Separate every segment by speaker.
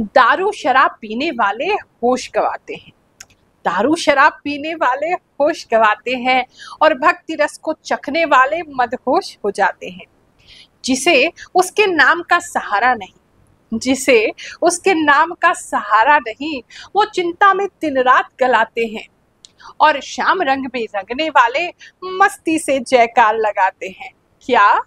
Speaker 1: दारू शराब पीने वाले होश गवाते हैं। दारू शराब पीने वाले होश गवाते हैं और भक्ति रस को चखने वाले मदहोश हो जाते हैं। जिसे उसके नाम का सहारा नहीं, जिसे उसके नाम का सहारा नहीं, वो चिंता में दिन रात गलाते हैं और शाम रंग में रंगने वाले मस्ती से जयकार लगाते हैं। क्या?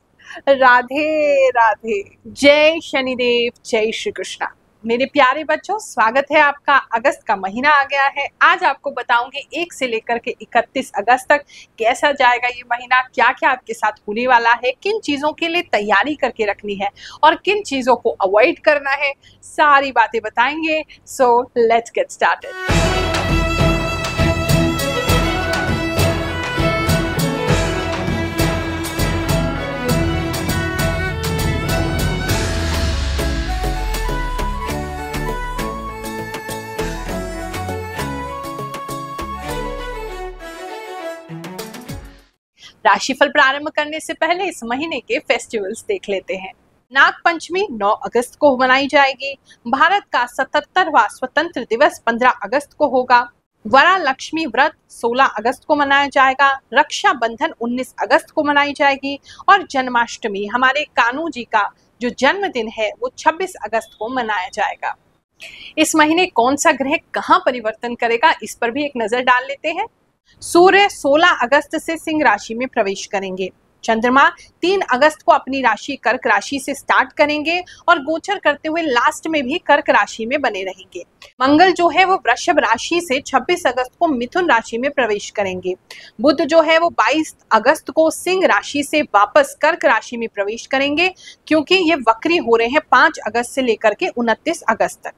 Speaker 1: राधे राधे। जय शनिदेव, जय श्री कृष्णा मेरे प्यारे बच्चों, स्वागत है आपका अगस्त का महीना आ गया है। आज आपको बताऊँगी एक से लेकर के 31 अगस्त तक कैसा जाएगा ये महीना क्या क्या आपके साथ होने वाला है, किन चीज़ों के लिए तैयारी करके रखनी है और किन चीज़ों को अवॉइड करना है, सारी बातें बताएँगे। सो लेट्स गेट स्टार्टेड राशिफल प्रारंभ करने से पहले इस महीने के फेस्टिवल्स देख लेते हैं। नाग पंचमी 9 अगस्त को मनाई जाएगी। भारत का सतहत्तरवा स्वतंत्र दिवस 15 अगस्त को होगा। वरा लक्ष्मी व्रत 16 अगस्त को मनाया जाएगा। रक्षा बंधन 19 अगस्त को मनाई जाएगी। और जन्माष्टमी हमारे कानू जी का जो जन्मदिन है, वो 26 अगस्त को मनाया जाएगा। इस महीने कौन सा ग्रह कहाँ परिवर्तन करेगा, इस पर भी एक नज़र डाल लेते हैं। सूर्य 16 अगस्त से सिंह राशि में प्रवेश करेंगे। चंद्रमा 3 अगस्त को अपनी राशि कर्क राशि से स्टार्ट करेंगे और गोचर करते हुए लास्ट में भी कर्क राशि में बने रहेंगे। मंगल जो है वो वृषभ राशि से 26 अगस्त को मिथुन राशि में प्रवेश करेंगे। बुध जो है वो 22 अगस्त को सिंह राशि से वापस कर्क राशि में प्रवेश करेंगे, क्योंकि ये वक्री हो रहे हैं 5 अगस्त से लेकर के उनतीस अगस्त तक।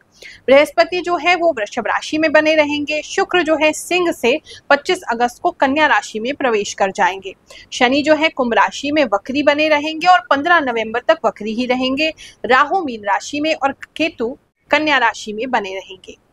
Speaker 1: बृहस्पति जो है वो वृषभ राशि में बने रहेंगे। शुक्र जो है सिंह से 25 अगस्त को कन्या राशि में प्रवेश कर जाएँगे। शनि जो है कुंभ राशि में वक्री बने रहेंगे और 15 नवंबर तक वक्री ही रहेंगे। राहु मीन राशि में और केतु कन्या राशि में बने रहेंगे।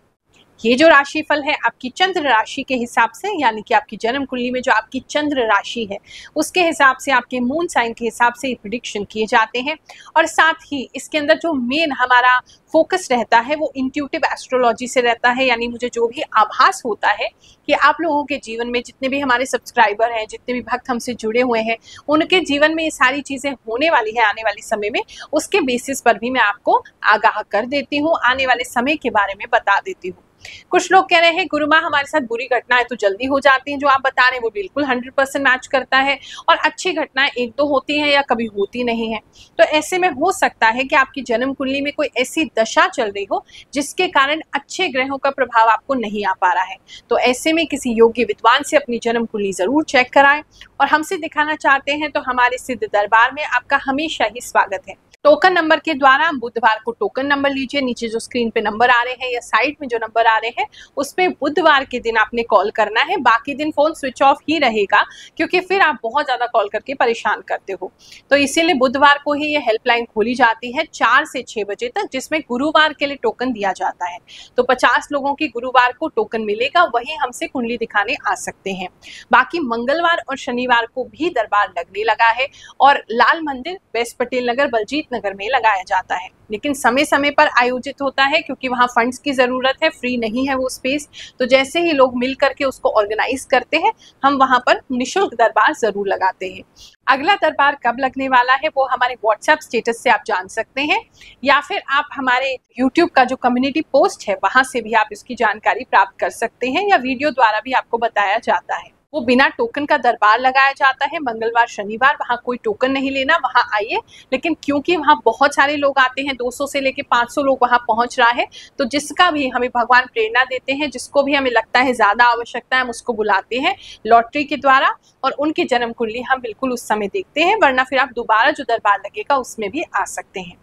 Speaker 1: ये जो राशि फल है आपकी चंद्र राशि के हिसाब से, यानी कि आपकी जन्म कुंडली में जो आपकी चंद्र राशि है, उसके हिसाब से आपके मून साइन के हिसाब से प्रिडिक्शन किए जाते हैं। और साथ ही इसके अंदर जो मेन हमारा फोकस रहता है, वो इंट्यूटिव एस्ट्रोलॉजी से रहता है, यानी मुझे जो भी आभास होता है कि आप लोगों के जीवन में जितने भी हमारे सब्सक्राइबर हैं, जितने भी भक्त हमसे जुड़े हुए हैं, उनके जीवन में ये सारी चीज़ें होने वाली है आने वाले समय में, उसके बेसिस पर भी मैं आपको आगाह कर देती हूँ, आने वाले समय के बारे में बता देती हूँ। कुछ लोग कह रहे हैं, गुरु माँ, हमारे साथ बुरी घटनाएँ तो जल्दी हो जाती हैं, जो आप बता रहे हैं, वो बिल्कुल हंड्रेड परसेंट मैच करता है और अच्छी घटनाएँ एक दो होती हैं या कभी होती नहीं है। तो ऐसे में हो सकता है कि आपकी जन्म कुंडली में कोई ऐसी दशा चल रही हो, जिसके कारण अच्छे ग्रहों का प्रभाव आपको नहीं आ पा रहा है। तो ऐसे में किसी योग्य विद्वान से अपनी जन्म कुंडली ज़रूर चेक कराएँ और हमसे दिखाना चाहते हैं तो हमारे सिद्ध दरबार में आपका हमेशा ही स्वागत है। टोकन नंबर के द्वारा बुधवार को टोकन नंबर लीजिए, नीचे जो स्क्रीन पे नंबर आ रहे हैं या साइड में जो नंबर आ रहे हैं उस पर बुधवार के दिन आपने कॉल करना है। बाकी दिन फ़ोन स्विच ऑफ़ ही रहेगा, क्योंकि फिर आप बहुत ज़्यादा कॉल करके परेशान करते हो। तो इसीलिए बुधवार को ही ये हेल्पलाइन खोली जाती है चार से छह बजे तक, जिसमें गुरुवार के लिए टोकन दिया जाता है। तो पचास लोगों की गुरुवार को टोकन मिलेगा, वही हमसे कुंडली दिखाने आ सकते हैं। बाकी मंगलवार और शनिवार को भी दरबार लगने लगा है, और लाल मंदिर वेस्ट पटेल नगर, बलजीत नगर में लगाया जाता है। लेकिन समय समय पर आयोजित होता है क्योंकि वहाँ फंड्स की ज़रूरत है फ्री नहीं है वो स्पेस तो जैसे ही लोग मिल करके उसको ऑर्गेनाइज करते हैं, हम वहाँ पर निशुल्क दरबार ज़रूर लगाते हैं। अगला दरबार कब लगने वाला है वो हमारे व्हाट्सएप स्टेटस से आप जान सकते हैं। या फिर आप हमारे यूट्यूब का जो कम्युनिटी पोस्ट है, वहाँ से भी आप इसकी जानकारी प्राप्त कर सकते हैं या वीडियो द्वारा भी आपको बताया जाता है। वो बिना टोकन का दरबार लगाया जाता है। मंगलवार, शनिवार, वहाँ कोई टोकन नहीं लेना, वहाँ आइए। लेकिन क्योंकि वहाँ बहुत सारे लोग आते हैं 200 से लेके 500 लोग वहाँ पहुँच रहा है तो जिसका भी हमें भगवान प्रेरणा देते हैं, जिसको भी हमें लगता है ज़्यादा आवश्यकता है, हम उसको बुलाते हैं लॉटरी के द्वारा और उनकी जन्म कुंडली हम बिल्कुल उस समय देखते हैं, वरना फिर आप दोबारा जो दरबार लगेगा उसमें भी आ सकते हैं।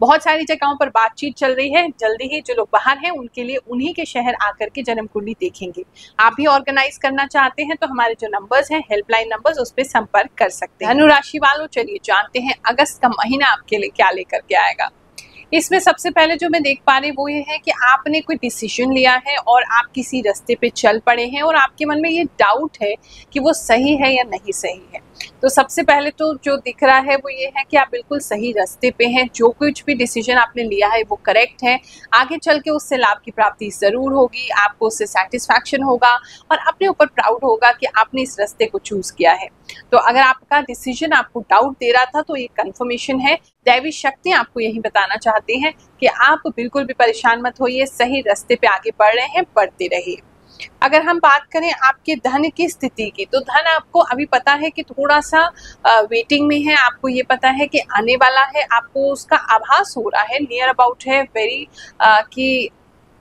Speaker 1: बहुत सारी जगहों पर बातचीत चल रही है। जल्दी ही जो लोग बाहर हैं, उनके लिए उन्हीं के शहर आकर के जन्म कुंडली देखेंगे। आप भी ऑर्गेनाइज करना चाहते हैं तो हमारे जो नंबर्स हैं हेल्पलाइन नंबर्स उस पर संपर्क कर सकते हैं। धनुराशि वालों, चलिए जानते हैं अगस्त का महीना आपके लिए क्या लेकर के आएगा। इसमें सबसे पहले जो मैं देख पा रही वो ये है कि आपने कोई डिसीज़न लिया है और आप किसी रास्ते पे चल पड़े हैं और आपके मन में ये डाउट है कि वो सही है या नहीं सही है। तो सबसे पहले तो जो दिख रहा है वो ये है कि आप बिल्कुल सही रास्ते पे हैं। जो कुछ भी डिसीज़न आपने लिया है वो करेक्ट है। आगे चल के उससे लाभ की प्राप्ति ज़रूर होगी, आपको उससे सेटिस्फैक्शन होगा और अपने ऊपर प्राउड होगा कि आपने इस रास्ते को चूज़ किया है। तो अगर आपका डिसीज़न आपको डाउट दे रहा था तो ये कंफर्मेशन है। दैवी शक्ति आपको यही बताना चाहते हैं कि आप बिल्कुल भी परेशान मत होइए, सही रास्ते पे आगे बढ़ रहे हैं, बढ़ते रहिए। अगर हम बात करें आपके धन की स्थिति की तो धन आपको अभी पता है कि थोड़ा सा वेटिंग में है, आपको ये पता है कि आने वाला है, आपको उसका आभास हो रहा है नियर अबाउट है वेरी कि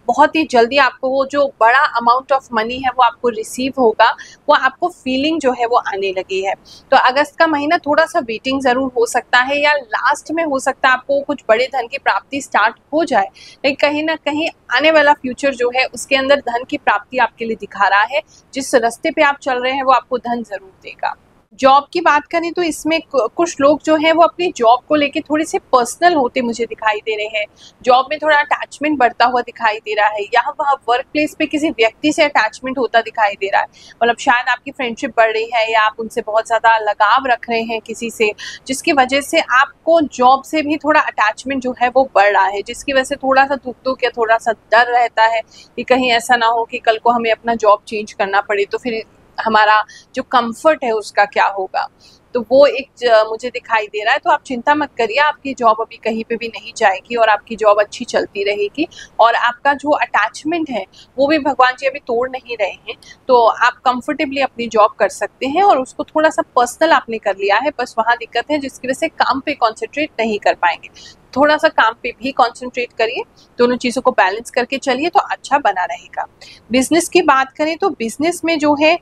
Speaker 1: बहुत ही जल्दी आपको वो जो बड़ा अमाउंट ऑफ़ मनी है वो आपको रिसीव होगा, वो आपको फीलिंग जो है वो आने लगी है। तो अगस्त का महीना थोड़ा सा वेटिंग ज़रूर हो सकता है या लास्ट में हो सकता है आपको कुछ बड़े धन की प्राप्ति स्टार्ट हो जाए। लेकिन कहीं ना कहीं आने वाला फ्यूचर जो है उसके अंदर धन की प्राप्ति आपके लिए दिखा रहा है। जिस रास्ते पे आप चल रहे हैं वो आपको धन ज़रूर देगा। जॉब की बात करें तो इसमें कुछ लोग जो हैं वो अपनी जॉब को लेके थोड़े से पर्सनल होते मुझे दिखाई दे रहे हैं। जॉब में थोड़ा अटैचमेंट बढ़ता हुआ दिखाई दे रहा है। या वह वर्क प्लेस पे किसी व्यक्ति से अटैचमेंट होता दिखाई दे रहा है। मतलब शायद आपकी फ्रेंडशिप बढ़ रही है या आप उनसे बहुत ज़्यादा लगाव रख रहे हैं किसी से, जिसकी वजह से आपको जॉब से भी थोड़ा अटैचमेंट जो है वो बढ़ रहा है, जिसकी वजह से थोड़ा सा दुख दुख या थोड़ा सा डर रहता है कि कहीं ऐसा ना हो कि कल को हमें अपना जॉब चेंज करना पड़े तो फिर हमारा जो कंफर्ट है उसका क्या होगा? तो वो एक मुझे दिखाई दे रहा है। तो आप चिंता मत करिए, आपकी जॉब अभी कहीं पे भी नहीं जाएगी और आपकी जॉब अच्छी चलती रहेगी और आपका जो अटैचमेंट है, वो भी भगवान जी अभी तोड़ नहीं रहे हैं। तो आप कंफर्टेबली अपनी जॉब कर सकते हैं और उसको थोड़ा सा पर्सनल आपने कर लिया है। बस वहाँ दिक्कत है जिसकी वजह से काम पे कॉन्सेंट्रेट नहीं कर पाएँगे। थोड़ा सा काम पे भी कंसंट्रेट करिए, दोनों चीज़ों को बैलेंस करके चलिए तो अच्छा बना रहेगा। बिज़नेस की बात करें तो बिज़नेस में जो है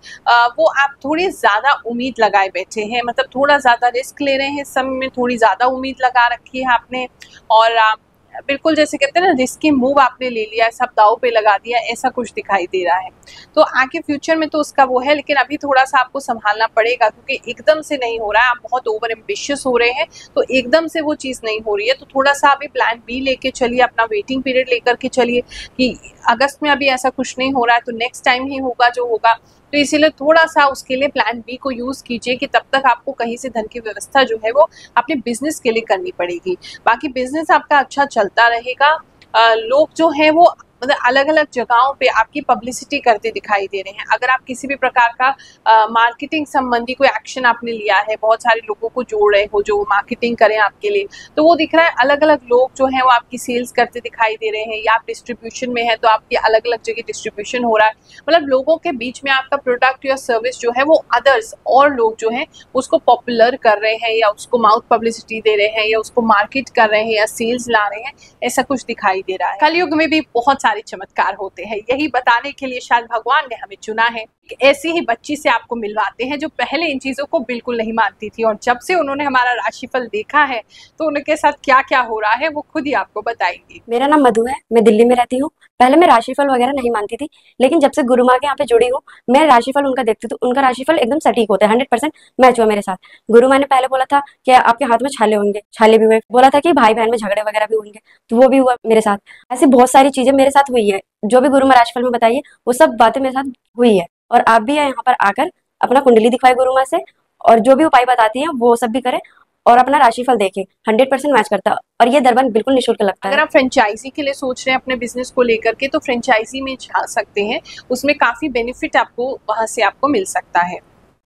Speaker 1: वो आप थोड़ी ज़्यादा उम्मीद लगाए बैठे हैं मतलब थोड़ा ज़्यादा रिस्क ले रहे हैं समय में थोड़ी ज़्यादा उम्मीद लगा रखी है आपने और आप बिल्कुल जैसे कहते हैं ना रिस्की मूव आपने ले लिया, सब दाव पे लगा दिया, ऐसा कुछ दिखाई दे रहा है। तो आगे फ्यूचर में तो उसका वो है, लेकिन अभी थोड़ा सा आपको संभालना पड़ेगा, क्योंकि एकदम से नहीं हो रहा है। आप बहुत ओवर एम्बिशियस हो रहे हैं तो एकदम से वो चीज़ नहीं हो रही है। तो थोड़ा सा अभी प्लान बी लेके चलिए, अपना वेटिंग पीरियड लेकर के चलिए, कि अगस्त में अभी ऐसा कुछ नहीं हो रहा है तो नेक्स्ट टाइम ही होगा जो होगा। तो इसीलिए थोड़ा सा उसके लिए प्लान बी को यूज़ कीजिए कि तब तक आपको कहीं से धन की व्यवस्था जो है वो अपने बिज़नेस के लिए करनी पड़ेगी। बाकी बिज़नेस आपका अच्छा चलता रहेगा। लोग जो है वो मतलब अलग अलग जगहों पे आपकी पब्लिसिटी करते दिखाई दे रहे हैं। अगर आप किसी भी प्रकार का मार्केटिंग संबंधी कोई एक्शन आपने लिया है, बहुत सारे लोगों को जोड़ रहे हो जो मार्केटिंग करें आपके लिए तो वो दिख रहा है अलग अलग लोग जो हैं वो आपकी सेल्स करते दिखाई दे रहे हैं या आप डिस्ट्रीब्यूशन में है तो आपकी अलग अलग जगह डिस्ट्रीब्यूशन हो रहा है। मतलब लोगों के बीच में आपका प्रोडक्ट या सर्विस जो है वो अदर्स और लोग जो हैं उसको पॉपुलर कर रहे हैं या उसको माउथ पब्लिसिटी दे रहे हैं या उसको मार्केट कर रहे हैं या सेल्स ला रहे हैं, ऐसा कुछ दिखाई दे रहा है। कलयुग में भी बहुत सारे चमत्कार होते हैं। यही बताने के लिए शायद भगवान ने हमें चुना है ऐसी ही बच्ची से आपको मिलवाते हैं जो पहले इन चीज़ों को बिल्कुल नहीं मानती थी। और जब से उन्होंने हमारा राशिफल देखा है तो उनके साथ क्या क्या हो रहा है वो खुद ही आपको बताएँगी।
Speaker 2: मेरा नाम मधु है, मैं दिल्ली में रहती हूँ। पहले मैं राशिफल वगैरह नहीं मानती थी, लेकिन जब से गुरु माँ के यहाँ पे जुड़ी हूँ, मैं राशिफल उनका देखती हूँ उनका राशिफल एकदम सटीक होता है, हंड्रेड परसेंट मैच हुआ मेरे साथ। गुरु माँ ने पहले बोला था कि आपके हाथ में छाले होंगे, छाले भी हुए। बोला था कि भाई बहन में झगड़े वगैरह भी होंगे तो वो भी हुआ मेरे साथ। ऐसी बहुत सारी चीज़ें मेरे साथ हुई है। जो भी गुरु माँ राशिफल में बताइए वो सब बातें मेरे साथ हुई है। और आप भी यहाँ पर आकर अपना कुंडली दिखवाए गुरु माँ से और जो भी उपाय बताती है वो सब भी करें और अपना राशिफल देखें। हंड्रेड परसेंट मैच करता है और ये दरबान बिल्कुल निःशुल्क लगता
Speaker 1: है। अगर आप फ्रेंचाइजी के लिए सोच रहे हैं अपने बिज़नेस को लेकर के तो फ्रेंचाइजी में जा सकते हैं। उसमें काफ़ी बेनिफिट आपको वहाँ से आपको मिल सकता है।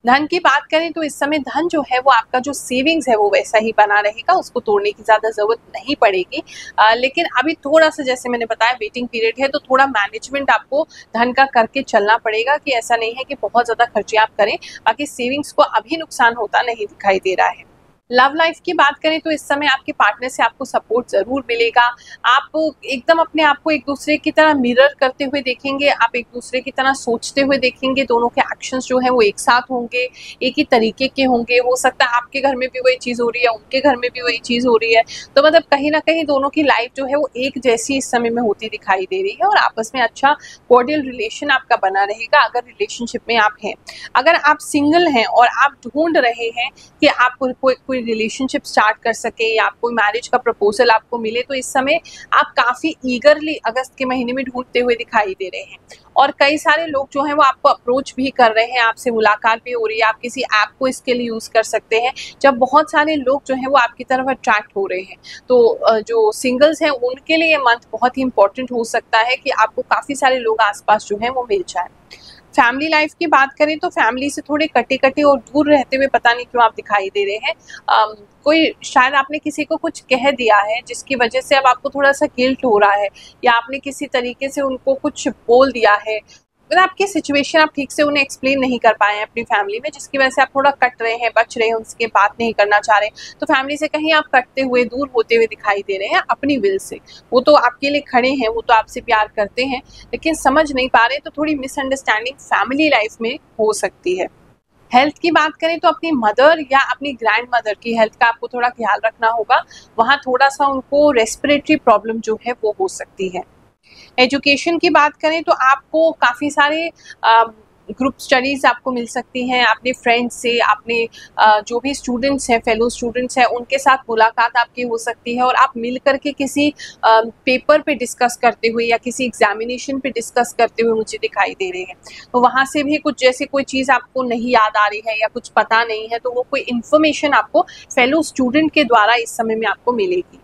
Speaker 1: धन की बात करें तो इस समय धन जो है वो आपका जो सेविंग्स है वो वैसा ही बना रहेगा उसको तोड़ने की ज़्यादा ज़रूरत नहीं पड़ेगी। आ, लेकिन अभी थोड़ा सा जैसे मैंने बताया वेटिंग पीरियड है तो थोड़ा मैनेजमेंट आपको धन का करके चलना पड़ेगा कि ऐसा नहीं है कि बहुत ज़्यादा खर्चे आप करें बाकी सेविंग्स को अभी नुकसान होता नहीं दिखाई दे रहा है। लव लाइफ की बात करें तो इस समय आपके पार्टनर से आपको सपोर्ट ज़रूर मिलेगा। आप एकदम अपने आप को एक दूसरे की तरह मिरर करते हुए देखेंगे, आप एक दूसरे की तरह सोचते हुए देखेंगे, दोनों के एक्शंस जो है वो एक साथ होंगे, एक ही तरीके के होंगे। हो सकता है आपके घर में भी वही चीज़ हो रही है, उनके घर में भी वही चीज़ हो रही है। तो मतलब कहीं ना कहीं दोनों की लाइफ जो है वो एक जैसी इस समय में होती दिखाई दे रही है और आपस में अच्छा कॉर्डियल रिलेशन आपका बना रहेगा अगर रिलेशनशिप में आप हैं। अगर आप सिंगल हैं और आप ढूंढ रहे हैं कि आप कोई कोई रिलेशनशिप स्टार्ट कर सके या कोई मैरिज का प्रपोजल आपको मिले तो इस समय आप काफ़ी ईगरली अगस्त के महीने में ढूंढते हुए दिखाई दे रहे हैं। और कई सारे लोग जो हैं वो आपको अप्रोच भी कर रहे हैं, आपसे मुलाकात भी हो रही है, आप किसी ऐप को इसके लिए यूज़ कर सकते हैं। जब बहुत सारे लोग जो हैं वो आपकी तरफ़ अट्रैक्ट हो रहे हैं तो जो सिंगल्स हैं उनके लिए ये मंथ बहुत ही इंपॉर्टेंट हो सकता है कि आपको काफ़ी सारे लोग आसपास जो हैं वो मिल जाए। फैमिली लाइफ की बात करें तो फैमिली से थोड़े कटे कटे और दूर रहते हुए पता नहीं क्यों आप दिखाई दे रहे हैं। um, कोई शायद आपने किसी को कुछ कह दिया है जिसकी वजह से अब आपको थोड़ा सा गिल्ट हो रहा है या आपने किसी तरीके से उनको कुछ बोल दिया है। मतलब आपकी सिचुएशन आप ठीक से उन्हें एक्सप्लेन नहीं कर पाए हैं अपनी फैमिली में, जिसकी वजह से आप थोड़ा कट रहे हैं, बच रहे हैं, उनसे बात नहीं करना चाह रहे तो फैमिली से कहीं आप कटते हुए, दूर होते हुए दिखाई दे रहे हैं अपनी विल से। वो तो आपके लिए खड़े हैं, वो तो आपसे प्यार करते हैं, लेकिन समझ नहीं पा रहे तो थोड़ी मिसअंडरस्टैंडिंग फैमिली लाइफ में हो सकती है। हेल्थ की बात करें तो अपनी मदर या अपनी ग्रैंड मदर की हेल्थ का आपको थोड़ा ख्याल रखना होगा। वहाँ थोड़ा सा उनको रेस्पिरेटरी प्रॉब्लम जो है वो हो सकती है। एजुकेशन की बात करें तो आपको काफ़ी सारे ग्रुप स्टडीज़ आपको मिल सकती हैं। अपने फ्रेंड्स से, अपने जो भी स्टूडेंट्स हैं फेलो स्टूडेंट्स हैं, उनके साथ मुलाकात आपकी हो सकती है और आप मिल करके किसी पेपर पे डिस्कस करते हुए या किसी एग्जामिनेशन पे डिस्कस करते हुए मुझे दिखाई दे रहे हैं। तो वहाँ से भी कुछ जैसे कोई चीज़ आपको नहीं याद आ रही है या कुछ पता नहीं है तो वो कोई इन्फॉर्मेशन आपको फेलो स्टूडेंट के द्वारा इस समय में आपको मिलेगी।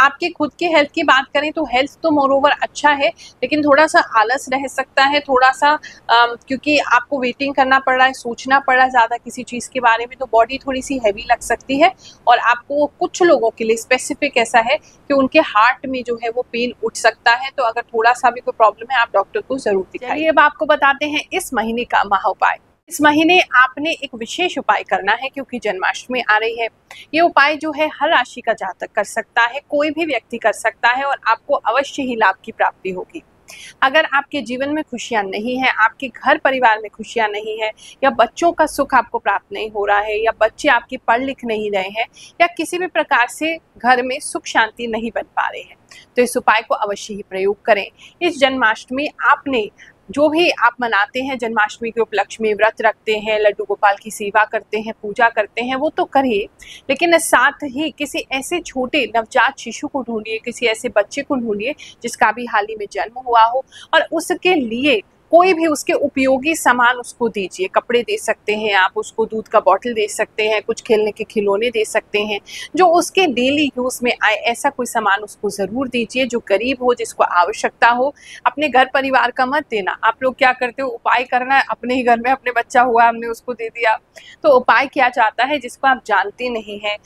Speaker 1: आपके खुद के हेल्थ की बात करें तो हेल्थ तो मोर ओवर अच्छा है लेकिन थोड़ा सा आलस रह सकता है थोड़ा सा आ, क्योंकि आपको वेटिंग करना पड़ रहा है सोचना पड़ रहा है ज़्यादा किसी चीज़ के बारे में तो बॉडी थोड़ी सी हैवी लग सकती है और आपको कुछ लोगों के लिए स्पेसिफिक ऐसा है कि उनके हार्ट में जो है वो पेन उठ सकता है तो अगर थोड़ा सा भी कोई प्रॉब्लम है आप डॉक्टर को ज़रूर दिखाइए। अब आपको बताते हैं इस महीने का महा उपाय इस महीने आपने एक विशेष उपाय करना है, क्योंकि जन्माष्टमी आ रही है। ये उपाय जो है, हर राशि का जातक कर सकता है, कोई भी व्यक्ति कर सकता है और आपको अवश्य ही लाभ की प्राप्ति होगी। अगर आपके जीवन में खुशियाँ नहीं है, आपके घर परिवार में खुशियाँ नहीं है, या बच्चों का सुख आपको प्राप्त नहीं हो रहा है, या बच्चे आपके पढ़ लिख नहीं रहे हैं, या किसी भी प्रकार से घर में सुख शांति नहीं बन पा रहे हैं तो इस उपाय को अवश्य ही प्रयोग करें। इस जन्माष्टमी आपने जो भी आप मनाते हैं, जन्माष्टमी के उपलक्ष्य में व्रत रखते हैं, लड्डू गोपाल की सेवा करते हैं, पूजा करते हैं, वो तो करिए। लेकिन साथ ही किसी ऐसे छोटे नवजात शिशु को ढूंढिए, किसी ऐसे बच्चे को ढूंढिए, जिसका भी हाल ही में जन्म हुआ हो और उसके लिए कोई भी उसके उपयोगी सामान उसको दीजिए। कपड़े दे सकते हैं, आप उसको दूध का बॉटल दे सकते हैं, कुछ खेलने के खिलौने दे सकते हैं, जो उसके डेली यूज़ में आए, ऐसा कोई सामान उसको ज़रूर दीजिए जो गरीब हो, जिसको आवश्यकता हो। अपने घर परिवार का मत देना। आप लोग क्या करते हो? उपाय करना है। अपने ही घर में अपने बच्चा हुआ, हमने उसको दे दिया। तो उपाय किया जाता है, जिसको आप जानते नहीं हैं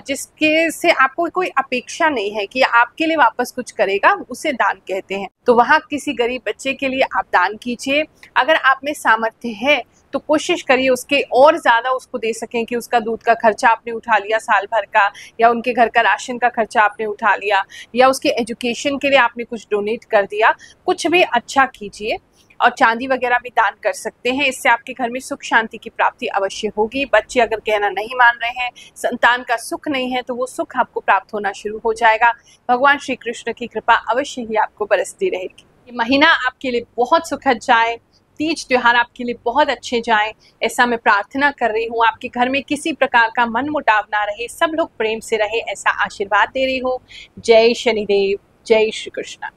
Speaker 1: जिसके से आपको कोई अपेक्षा नहीं है कि आपके लिए वापस कुछ करेगा, उसे दान कहते हैं। तो वहाँ किसी गरीब बच्चे के लिए आप दान की कीजिए। अगर आप में सामर्थ्य है तो कोशिश करिए उसके और ज़्यादा उसको दे सकें कि उसका दूध का खर्चा आपने उठा लिया, साल भर का, या उनके घर का राशन का खर्चा आपने उठा लिया, या उसके एजुकेशन के लिए आपने कुछ डोनेट कर दिया, कुछ भी अच्छा कीजिए। और चांदी वगैरह भी दान कर सकते हैं, इससे आपके घर में सुख शांति की प्राप्ति अवश्य होगी। बच्चे अगर कहना नहीं मान रहे हैं, संतान का सुख नहीं है तो वो सुख आपको प्राप्त होना शुरू हो जाएगा। भगवान श्री कृष्ण की कृपा अवश्य ही आपको बरसती रहेगी। ये महीना आपके लिए बहुत सुखद जाए, तीज त्योहार आपके लिए बहुत अच्छे जाए, ऐसा मैं प्रार्थना कर रही हूँ। आपके घर में किसी प्रकार का मन मुटाव ना रहे, सब लोग प्रेम से रहे, ऐसा आशीर्वाद दे रही हूँ। जय शनिदेव, जय श्री कृष्ण।